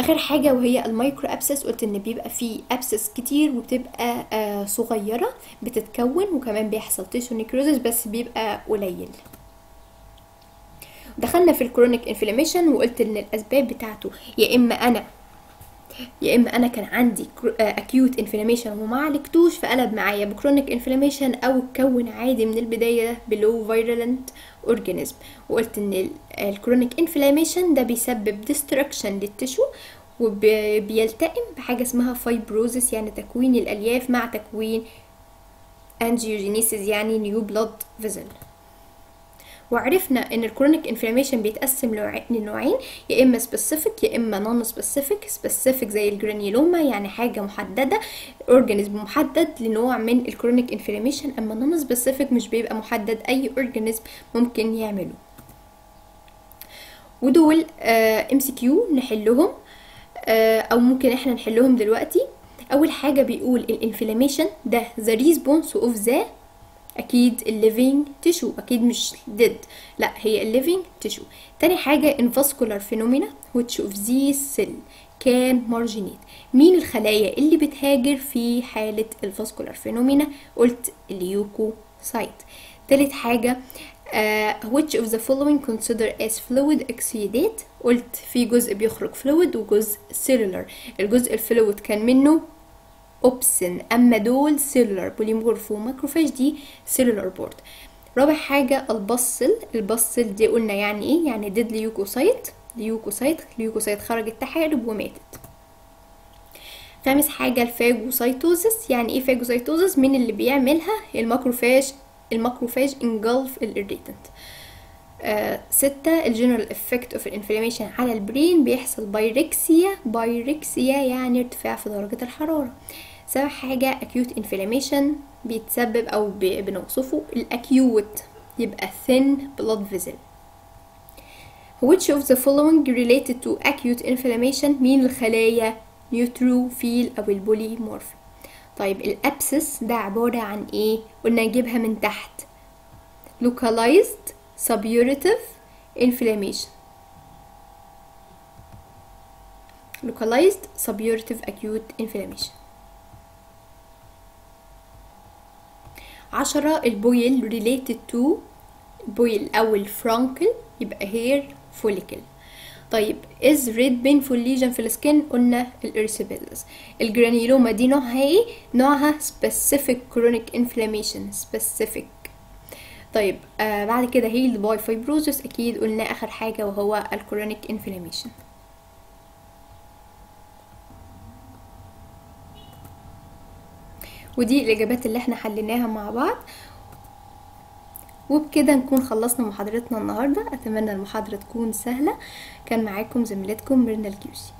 آخر حاجة وهي ال micro abscess قلت إن بيبقى فيه abscess كتير وبتبقى آه صغيرة بتتكون وكمان بيحصل tissue necrosis بس بيبقى قليل. دخلنا في ال chronic inflammation وقلت إن الأسباب بتاعته يا إما أنا يا إما أنا كان عندي acute inflammation وما عالجتوش فقلب معايا ب chronic inflammation أو اتكون عادي من البداية ب low virulent organism وقلت إن ال chronic inflammation ده بيسبب destruction لل tissue وبيلتئم بحاجة اسمها fibrosis يعني تكوين الألياف مع تكوين angiogenesis يعني new blood vessel وعرفنا إن ال chronic inflammation بيتقسم لنوعين يا إما specific يا إما non specific specific زي ال granuloma يعني حاجة محددة organism محدد لنوع من ال chronic inflammation أما non specific مش بيبقى محدد أي organism ممكن يعمله. ودول MCQ نحلهم آه أو ممكن إحنا نحلهم دلوقتي. أول حاجة بيقول ال inflammation ده the response of the أكيد ال living tissue أكيد مش dead لا هي ال living tissue تاني حاجة in vascular phenomena which of these cell can marginate مين الخلايا اللي بتهاجر في حالة ال vascular phenomena قلت اليوكوسايت. تالت حاجة uh, which of the following consider as fluid exudate قلت في جزء بيخرج fluid وجزء cellular. الجزء ال fluid كان منه opsonin. أما دول cellular polymorph و macrophage دي cellular part. رابع حاجة البصل. البصل دي قلنا يعني إيه؟ يعني dead leukocyte leukocyte leukocyte خرجت تحارب وماتت. خامس حاجة ال phagocytosis يعني إيه phagocytosis مين اللي بيعملها ال macrophage. ال macrophage engulf ال irritant آه ستة ال general effect of ال inflammation على ال brain بيحصل pyrexia pyrexia يعني ارتفاع في درجة الحرارة. سابع حاجة acute inflammation بيتسبب أو بنوصفه ال acute يبقى thin blood vessel which of the following related to acute inflammation مين الخلايا neutrophil أو ال polymorph طيب ال abscess ده عبارة عن إيه قلنا نجيبها من تحت localized suppurative inflammation localized suppurative acute inflammation عشرة ال boil related to ال boil أو ال furuncle يبقى hair follicle. طيب is red painful lesion في السكن؟ قلنا الارسيبيلز الجرانيلوما دي نوعها إيه؟ نوعها specific chronic inflammation specific. طيب آه بعد كده healed by fibrosis أكيد قلنا آخر حاجة وهو الكرونيك inflammation. ودي الإجابات اللي إحنا حليناها مع بعض. وبكده نكون خلصنا محاضرتنا النهاردة. أتمنى المحاضرة تكون سهلة. كان معاكم زميلتكم ميرنا الكيوسي